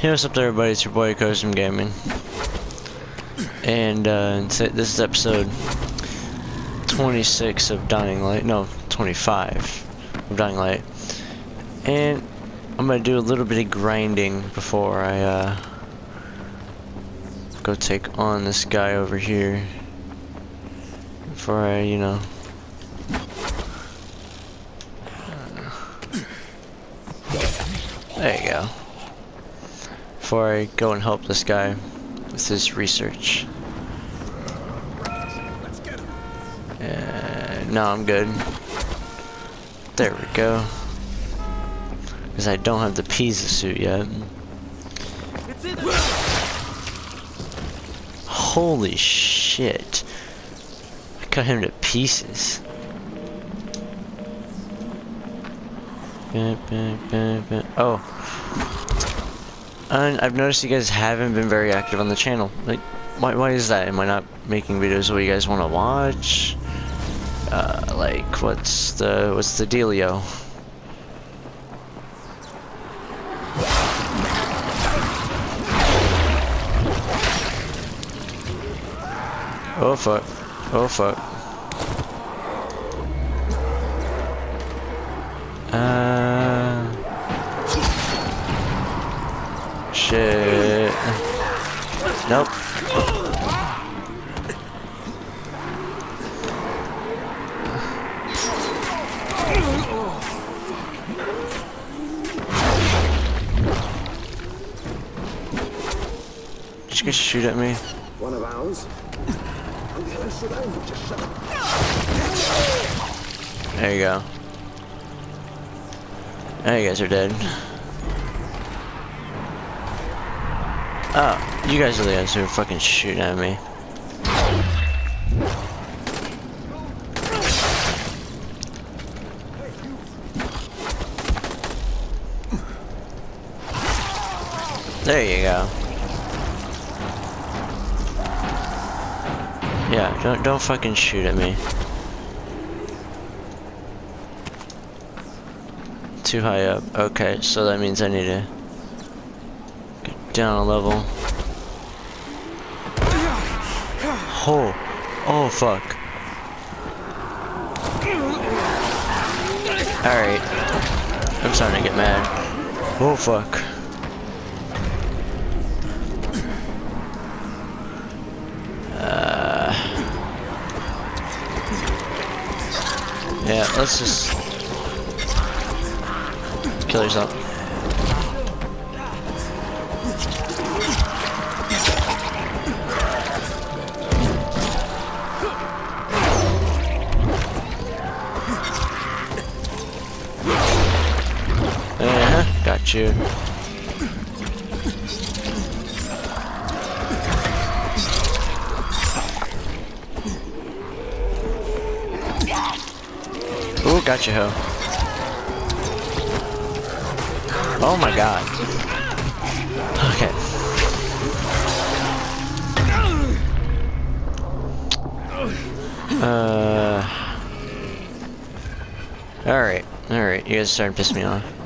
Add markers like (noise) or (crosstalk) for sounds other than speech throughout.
Hey, what's up everybody? It's your boy, Custom Gaming. And, uh, this is episode 26 of Dying Light. No, 25 of Dying Light. And I'm gonna do a little bit of grinding before I, uh, go take on this guy over here. Before I, you know, There you go. Before I go and help this guy with his research. Uh, no, I'm good. There we go. Because I don't have the Pisa suit yet. Holy shit. I cut him to pieces. Oh. And I've noticed you guys haven't been very active on the channel. Like, why, why is that? Am I not making videos where you guys want to watch? Uh, like, what's the, what's the dealio? Oh fuck. Oh fuck. Uh. Shit. Nope. Did you guys shoot at me? One of ours. And the other should aim just shut up. There you go. Now you guys are dead. Oh, you guys are the guys who are fucking shooting at me. There you go. Yeah, don't don't fucking shoot at me. Too high up. Okay, so that means I need to down a level. Oh, oh fuck. Alright. I'm starting to get mad. Oh fuck. Uh, yeah, let's just kill yourself. You. Ooh, got you, ho. Oh my god. Okay. Uh. Alright, alright, you guys are starting to piss me off.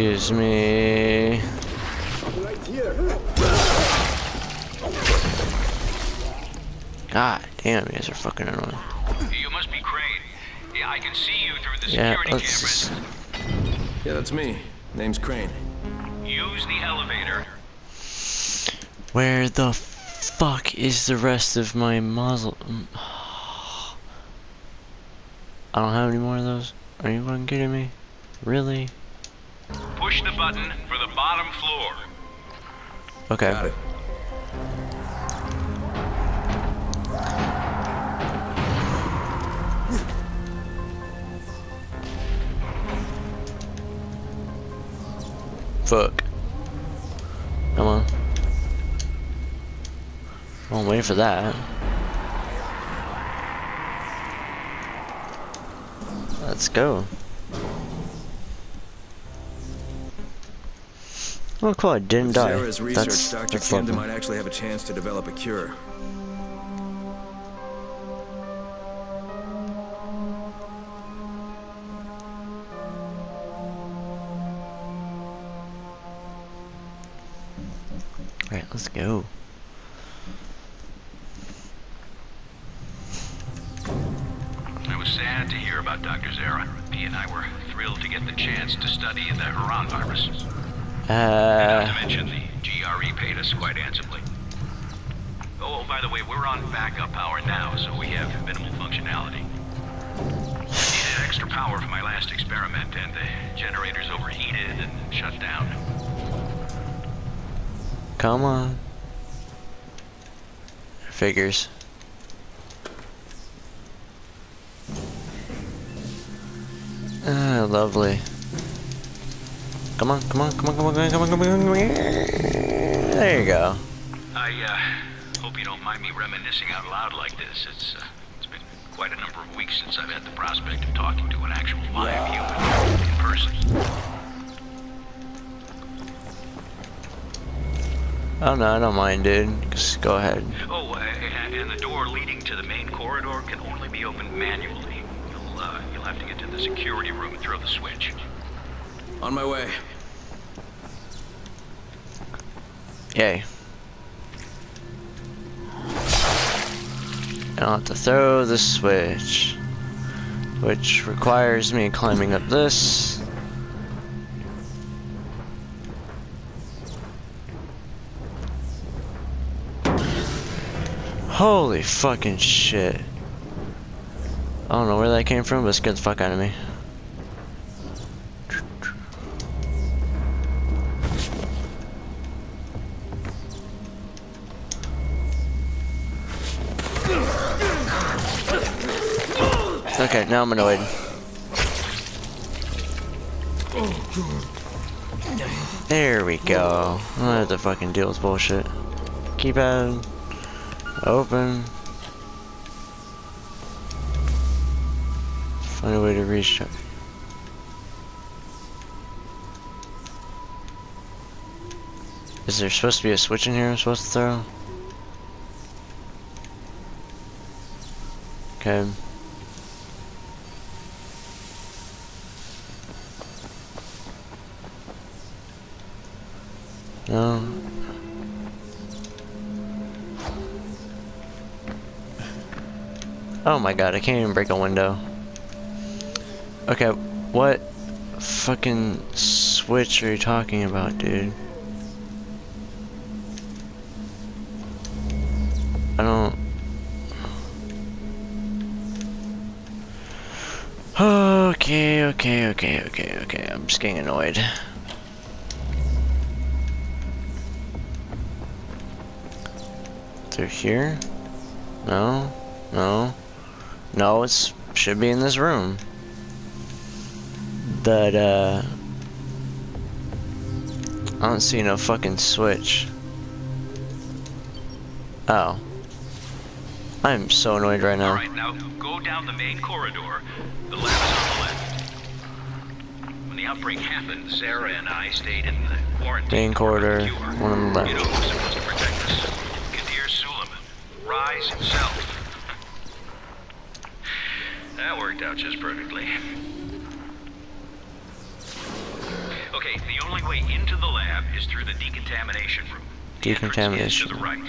Excuse me. Right here. God damn, you guys are fucking annoying. You must be Crane. Yeah, I can see you through the Yeah, security let's. cameras. Yeah, that's me. Name's Crane. Use the elevator. Where the fuck is the rest of my muzzle? (sighs) I don't have any more of those. Are you fucking kidding me? Really? Push the button for the bottom floor. Okay. Got it. Fuck. Come on. Won't wait for that. Let's go. Oh, cool, I didn't die. Zere's research, That's, Dr. that's Kenda might actually have a chance to develop a cure. Alright, let's go. I was sad to hear about Dr. Zere. He and I were thrilled to get the chance to study the Harran virus. Not Uh, to mention the GRE paid us quite handsomely. Oh, by the way, we're on backup power now, so we have minimal functionality. Needed extra power for my last experiment, and the generators overheated and shut down. come on. Figures. Ah, lovely. Come on, come on, come on, come on, come on, come on, come on, come on. There you go. I uh, hope you don't mind me reminiscing out loud like this. It's uh, it's been quite a number of weeks since I've had the prospect of talking to an actual live human in person. Oh no, I don't mind, dude. Just go ahead. Oh, uh, and the door leading to the main corridor can only be opened manually. You'll uh, you'll have to get to the security room and throw the switch. On my way. Yay. And I'll have to throw the switch. Which requires me climbing up this. Holy fucking shit. I don't know where that came from, but it scared the fuck out of me. Okay, now I'm annoyed. There we go. I don't have to fucking deal with bullshit. Keypad. Open. Find a way to reach it. Is there supposed to be a switch in here I'm supposed to throw? Okay. Oh my god, I can't even break a window. Okay, what fucking switch are you talking about, dude? I don't... Okay, okay, okay, okay, okay. I'm just getting annoyed. Through here? No, no, no. it should be in this room. But uh, I don't see no fucking switch. Oh. I'm so annoyed right now. All right, now go down the main corridor. The lab is on the left. When the outbreak happened, Zere and I stayed in the quarantine. Main to work on corridor, one on the You know left. who's supposed to protect us? Kadir Suleiman. Rais himself. That worked out just perfectly. Okay, the only way into the lab is through the decontamination room. The Decontamination. To the right.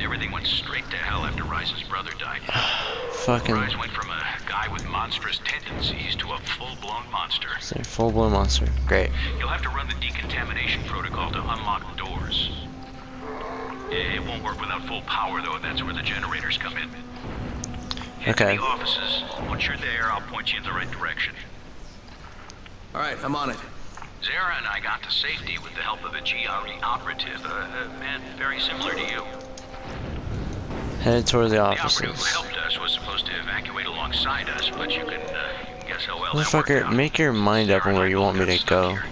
Everything went straight to hell after Rais's brother died. (sighs) Fucking Rais went from a guy with monstrous tendencies to a full-blown monster. it's full blown monster. Great. You'll have to run the decontamination protocol to unlock the doors. Eh, it won't work without full power, though. That's where the generators come in. Head Okay. to the offices. Once you're there, I'll point you in the right direction. All right, I'm on it. Zere and I got to safety with the help of a GRE operative, a, a man very similar to you. Headed toward the offices. The operative who helped us was supposed to evacuate alongside us, but you can, uh, you can guess how well Motherfucker, out. make your mind up on where you want me to go. here.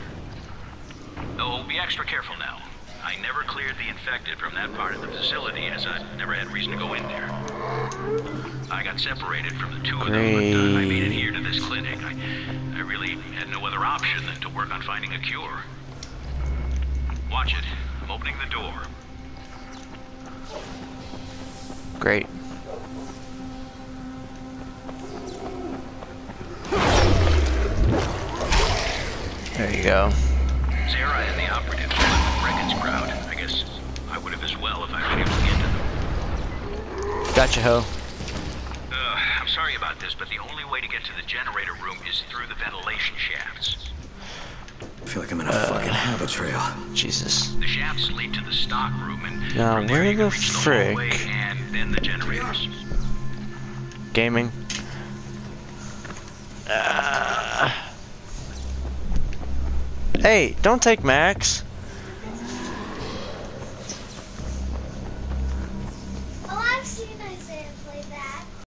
Oh, be extra careful now. I never cleared the infected from that part of the facility, as I never had reason to go in there. I got separated from the two of them, but uh, I made it here to this clinic. I, I really had no other option than to work on finding a cure. watch it. I'm opening the door. Great. There you go. And the operatives left with Brecken's crowd. I guess I would have as well if I'd been able to get to them. Gotcha, Ho. Uh, I'm sorry about this, but the only way to get to the generator room is through the ventilation shafts. I feel like I'm in a fucking Habitrail. Jesus. The shafts lead to the stock room, and Now, from there where you the can reach the frick- hallway and then the generators. Gaming. Ah. Hey, don't take Max.